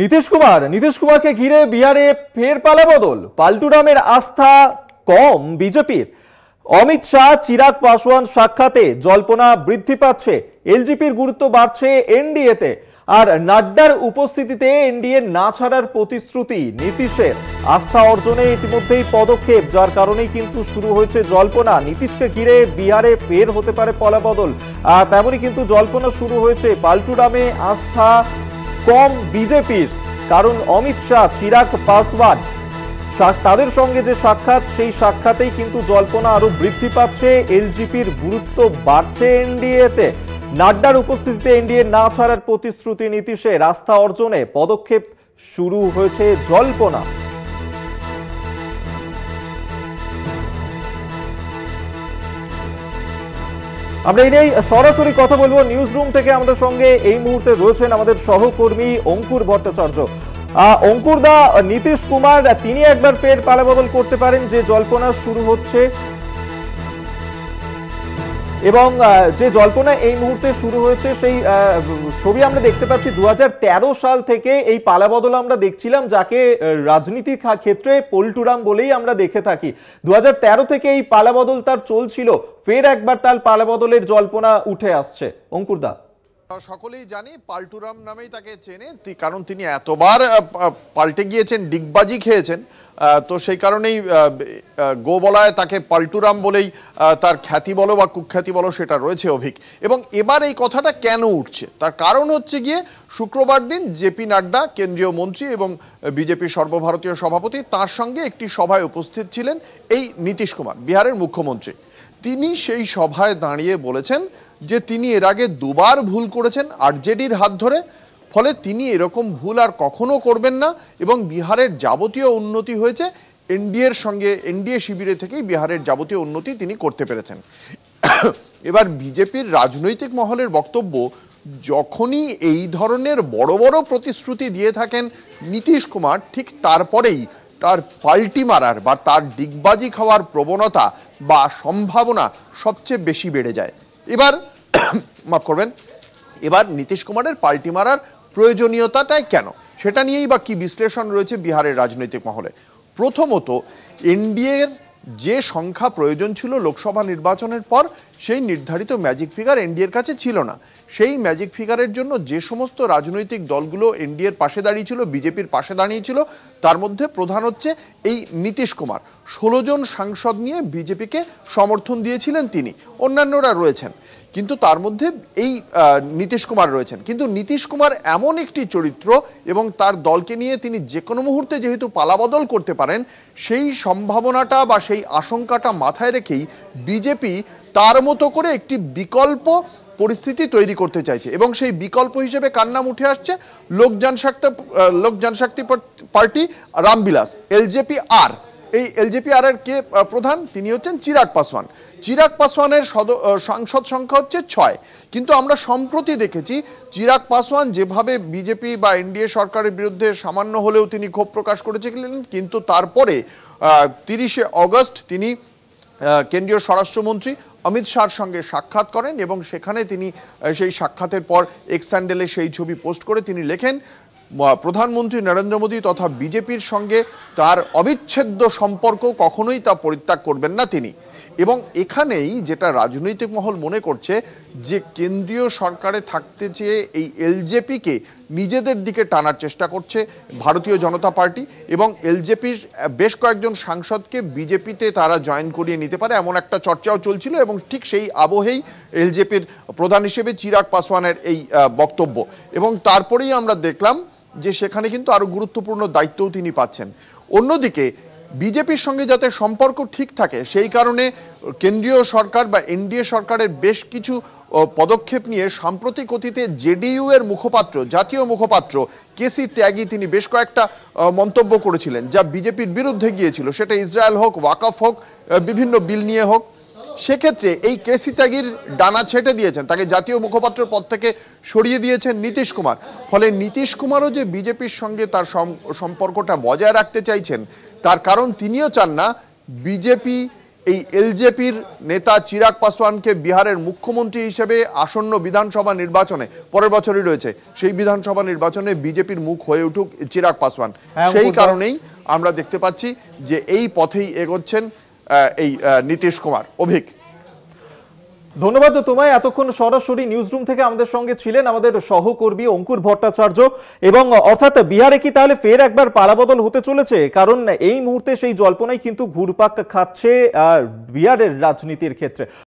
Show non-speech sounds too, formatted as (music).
নীতিশ কুমার, নীতিশ কুমারকে ঘিরে বিহারে ফের পালাবদল পাল্টুরামের আস্থা কম বিজেপির। অমিত শাহ, চিরাগ পাসওয়ান সাক্ষাতে জল্পনা বৃদ্ধি পাচ্ছে, এলজিপির গুরুত্ব বাড়ছে এনডিএতে। আর নাড্ডার উপস্থিতিতে এনডিএ না ছাড়ার প্রতিশ্রুতি নীতিশের। আস্থা অর্জনে ইতিমধ্যেই পদক্ষেপ, যার কারণেই কিন্তু শুরু হয়েছে জল্পনা। নীতিশকে ঘিরে বিহারে ফের হতে পারে পলাবদল। তেমনই কিন্তু জল্পনা শুরু হয়েছে পাল্টুরামে আস্থা কম বিজেপির, কারণ অমিত শাহ, চিরাগ পাসওয়ান। তাদের সঙ্গে যে সাক্ষাৎ, সেই সাক্ষাতেই কিন্তু জল্পনা আরও বৃদ্ধি পাচ্ছে। এলজিপির গুরুত্ব বাড়ছে এনডিএতে। নাড্ডার উপস্থিতিতে এনডিএ না ছাড়ার প্রতিশ্রুতি নীতিশে রাস্তা অর্জনে পদক্ষেপ শুরু হয়েছে জল্পনা। আমরা এই সরাসরি কথা বলব নিউজ রুম থেকে আমাদের সঙ্গে এই মুহূর্তে রয়েছেন আমাদের সহকর্মী অঙ্কুর ভট্টাচার্য। অঙ্কুর দা, নীতিশ কুমার, তিনি একবার ফের পালাবদল করতে পারেন যে জল্পনা শুরু হচ্ছে। এবং যে জল্পনা এই মুহূর্তে শুরু হয়েছে, সেই ছবি আমরা দেখতে পাচ্ছি। দু হাজার তেরো সাল থেকে এই পালাবদল আমরা দেখছিলাম, যাকে রাজনীতির ক্ষেত্রে পল্টুরাম বলেই আমরা দেখে থাকি। দু হাজার তেরো থেকে এই পালাবদল তার চলছিল। ফের একবার তার পালাবদলের জল্পনা উঠে আসছে। অঙ্কুরদা। সকলেই জানি পাল্টুরাম নামেই তাকে চেনে। কারণ তিনি এতবার পাল্টে গিয়েছেন, ডিগবাজি খেয়েছেন তো সেই কারণেই গোবলায় তাকে পাল্টুরাম বলেই তার খ্যাতি বলো বা কুখ্যাতি বলো সেটা রয়েছে অভিক। এবং এবার এই কথাটা কেন উঠছে? তার কারণ হচ্ছে গিয়ে শুক্রবার দিন জেপি নাড্ডা, কেন্দ্রীয় মন্ত্রী এবং বিজেপি সর্বভারতীয় সভাপতি, তার সঙ্গে একটি সভায় উপস্থিত ছিলেন এই নীতিশ কুমার, বিহারের মুখ্যমন্ত্রী। তিনি সেই সভায় দাঁড়িয়ে বলেছেন যে তিনি এর আগে দুবার ভুল করেছেন আরজেডির হাত ধরে, ফলে তিনি এরকম ভুল আর কখনো করবেন না এবং বিহারের যাবতীয় উন্নতি হয়েছে। এনডিএর সঙ্গে, এনডিএ শিবিরে থেকেই বিহারের যাবতীয় উন্নতি তিনি করতে পেরেছেন। এবার বিজেপির রাজনৈতিক মহলের বক্তব্য, যখনই এই ধরনের বড় বড় প্রতিশ্রুতি দিয়ে থাকেন নীতিশ কুমার, ঠিক তারপরেই তার পাল্টি মারার বা তার ডিগবাজি খাওয়ার প্রবণতা বা সম্ভাবনা সবচেয়ে বেশি বেড়ে যায়। এবার, (coughs) মাফ করবেন, এবার নীতিশ কুমারের পাল্টি মারার প্রয়োজনীয়তাটাই কেন? সেটা নিয়েই বা কি বিশ্লেষণ রয়েছে বিহারের রাজনৈতিক মহলে? প্রথমত, এনডিএর যে সংখ্যা প্রয়োজন ছিল লোকসভা নির্বাচনের পর সেই নির্ধারিত ম্যাজিক ফিগার এনডিএর কাছে ছিল না। সেই ম্যাজিক ফিগারের জন্য যে সমস্ত রাজনৈতিক দলগুলো এনডিএর পাশে দাঁড়িয়েছিল বিজেপির পাশে দাঁড়িয়েছিল তার মধ্যে প্রধান হচ্ছে এই নীতিশ কুমার। ষোলো জন সাংসদ নিয়ে বিজেপিকে সমর্থন দিয়েছিলেন তিনি, অন্যান্যরা রয়েছেন। কিন্তু তার মধ্যে এই নীতিশ কুমার রয়েছেন। কিন্তু নীতিশ কুমার এমন একটি চরিত্র এবং তার দলকে নিয়ে তিনি যে কোনো মুহূর্তে যেহেতু পালাবদল করতে পারেন, সেই সম্ভাবনাটা বা সেই আশঙ্কাটা মাথায় রেখেই বিজেপি তার মতো করে একটি বিকল্প পরিস্থিতি তৈরি করতে চাইছে। এবং সেই বিকল্প হিসেবে কার নাম উঠে আসছে? লোক জনশক্তি লোক জনশক্তি পার্টি রামবিলাস, এলজেপি আর। এই এলজেপি আর এর কে প্রধান? তিনি হচ্ছেন চিরাগ পাসওয়ান। চিরাগ পাসওয়ানের সদ সাংসদ সংখ্যা হচ্ছে ছয়। কিন্তু আমরা সম্প্রতি দেখেছি, চিরাগ পাসওয়ান যেভাবে বিজেপি বা এনডিএ সরকারের বিরুদ্ধে সামান্য হলেও তিনি ক্ষোভ প্রকাশ করেছিলেন, কিন্তু তারপরে তিরিশে অগস্ট তিনি কেন্দ্রীয় স্বরাষ্ট্রমন্ত্রী অমিত শাহর সঙ্গে সাক্ষাৎ করেন এবং সেখানে তিনি সেই সাক্ষাতের পর এক্স স্যান্ডেলে সেই ছবি পোস্ট করে তিনি লেখেন প্রধানমন্ত্রী নরেন্দ্র মোদী তথা বিজেপির সঙ্গে তার অবিচ্ছেদ্য সম্পর্ক কখনোই তা পরিত্যাগ করবেন না তিনি। এবং এখানেই যেটা রাজনৈতিক মহল মনে করছে, যে কেন্দ্রীয় সরকারে থাকতে চেয়ে এই এলজেপিকে নিজেদের দিকে টানার চেষ্টা করছে ভারতীয় জনতা পার্টি এবং এলজেপির বেশ কয়েকজন সাংসদকে বিজেপিতে তারা জয়েন করিয়ে নিতে পারে এমন একটা চর্চাও চলছিল এবং ঠিক সেই আবহেই এলজেপির প্রধান হিসেবে চিরাগ পাসওয়ানের এই বক্তব্য। এবং তারপরেই আমরা দেখলাম যে সেখানে কিন্তু আরও গুরুত্বপূর্ণ দায়িত্বও তিনি পাচ্ছেন। অন্যদিকে, বিজেপির সঙ্গে যাতে সম্পর্ক ঠিক থাকে, সেই কারণে কেন্দ্রীয় সরকার বা এনডিএ সরকারের বেশ কিছু পদক্ষেপ নিয়ে সাম্প্রতিক অতীতে জেডিইউ এর মুখপাত্র, জাতীয় মুখপাত্র কেসি ত্যাগী তিনি বেশ কয়েকটা মন্তব্য করেছিলেন, যা বিজেপির বিরুদ্ধে গিয়েছিল। সেটা ইসরায়েল হোক, ওয়াকফ হোক বিভিন্ন বিল নিয়ে হোক সেক্ষেত্রে এই কেসি ত্যাগীর ডানা ছেটে দিয়েছেন তাকে জাতীয় মুখপাত্র পদ থেকে সরিয়ে দিয়েছেন নীতিশ কুমার। ফলে নীতিশ কুমারও যে বিজেপির সঙ্গে তার সম্পর্কটা বজায় রাখতে চাইছেন তার কারণ তিনিও চান না বিজেপি এই এলজেপির নেতা চিরাগ পাসওয়ানকে বিহারের মুখ্যমন্ত্রী হিসেবে আসন্ন বিধানসভা নির্বাচনে পরের বছরই রয়েছে সেই বিধানসভা নির্বাচনে বিজেপির মুখ হয়ে উঠুক চিরাগ পাসওয়ান। হ্যাঁ, সেই কারণেই আমরা দেখতে পাচ্ছি যে এই পথেই এগোচ্ছেন এই নীতিশ কুমার, অভিক। ধন্যবাদ তোমায়। এতক্ষণ সরাসরি নিউজরুম থেকে আমাদের সঙ্গে ছিলেন আমাদের সহকর্মী অঙ্কুর ভট্টাচার্য এবং অর্থাৎ বিহারে কি তাহলে ফের একবার পালাবদল হতে চলেছে? কারণ এই মুহূর্তে সেই জল্পনাই কিন্তু ঘুরপাক খাচ্ছে বিহারের রাজনীতির ক্ষেত্রে।